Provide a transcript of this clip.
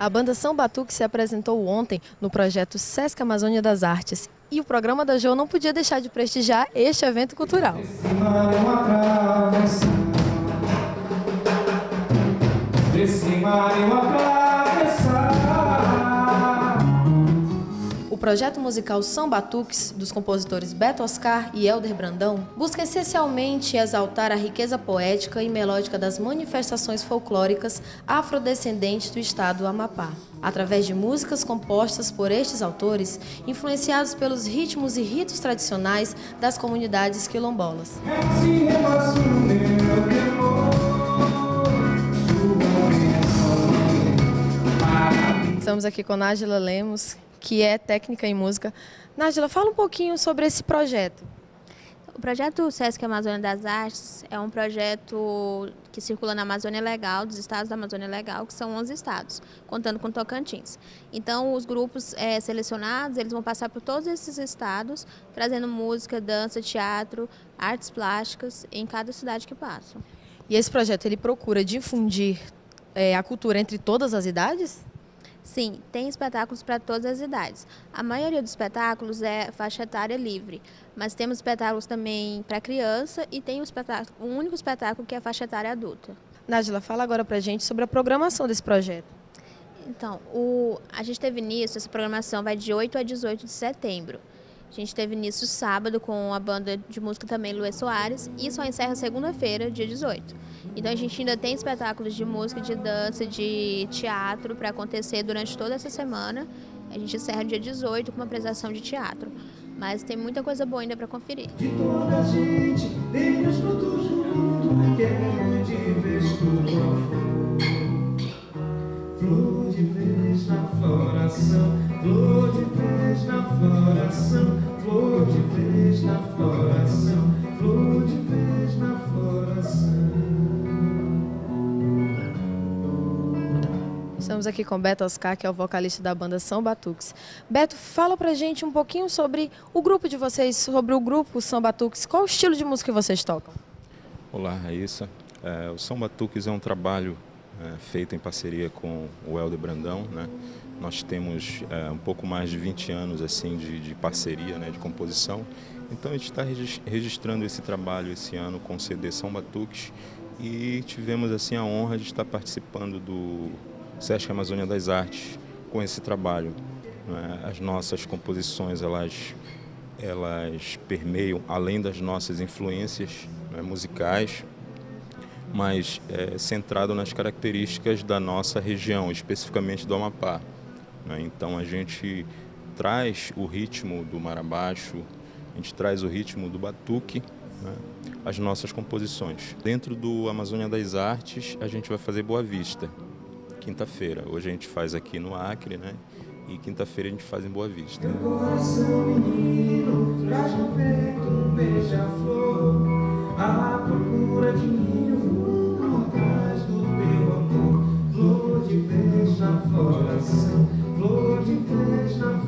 A banda São Batuque se apresentou ontem no projeto Sesc Amazônia das Artes e o programa da Jô não podia deixar de prestigiar este evento cultural. O projeto musical São Batuques, dos compositores Beto Oscar e Helder Brandão, busca essencialmente exaltar a riqueza poética e melódica das manifestações folclóricas afrodescendentes do estado do Amapá, através de músicas compostas por estes autores, influenciados pelos ritmos e ritos tradicionais das comunidades quilombolas. Estamos aqui com Nájila Lemos, que é técnica em música. Nájila, fala um pouquinho sobre esse projeto. O projeto Sesc Amazônia das Artes é um projeto que circula na Amazônia Legal, dos estados da Amazônia Legal, que são 11 estados, contando com Tocantins. Então, os grupos é, selecionados, eles vão passar por todos esses estados, trazendo música, dança, teatro, artes plásticas em cada cidade que passam. E esse projeto, ele procura difundir é, a cultura entre todas as idades? Sim, tem espetáculos para todas as idades. A maioria dos espetáculos é faixa etária livre, mas temos espetáculos também para criança e tem um, espetáculo, um único espetáculo que é faixa etária adulta. Nájila, fala agora para a gente sobre a programação desse projeto. Então, o, a gente teve início, essa programação vai de 8 a 18 de setembro. A gente teve início sábado com a banda de música também Luiz Soares e só encerra segunda-feira, dia 18. Então a gente ainda tem espetáculos de música, de dança, de teatro para acontecer durante toda essa semana. A gente encerra dia 18 com uma apresentação de teatro. Mas tem muita coisa boa ainda para conferir. De toda a gente, os frutos do mundo, floração, flor de vez na floração, flor de vez na floração. Estamos aqui com Beto Oscar, que é o vocalista da banda São Batuques. Beto, fala pra gente um pouquinho sobre o grupo de vocês, sobre o grupo São Batuques. Qual o estilo de música que vocês tocam? Olá, Raíssa. É, o São Batuques é um trabalho é, feito em parceria com o Helder Brandão. Né? Nós temos é, um pouco mais de 20 anos assim de, de parceria, né, de composição. Então a gente está registrando esse trabalho esse ano com o CD São Batuques e tivemos assim a honra de estar participando do Sesc Amazônia das Artes com esse trabalho. Né? As nossas composições elas elas permeiam além das nossas influências né, musicais mas é, centrado nas características da nossa região, especificamente do Amapá. Né? Então a gente traz o ritmo do marabaixo, a gente traz o ritmo do batuque, né? as nossas composições. Dentro do Amazônia das Artes, a gente vai fazer Boa Vista, quinta-feira. Hoje a gente faz aqui no Acre, né? E quinta-feira a gente faz em Boa Vista. Meu coração, menino, traz no peito um beija-flor, à procura de ninho, vou atrás do teu amor, flor de beija-floração de Deus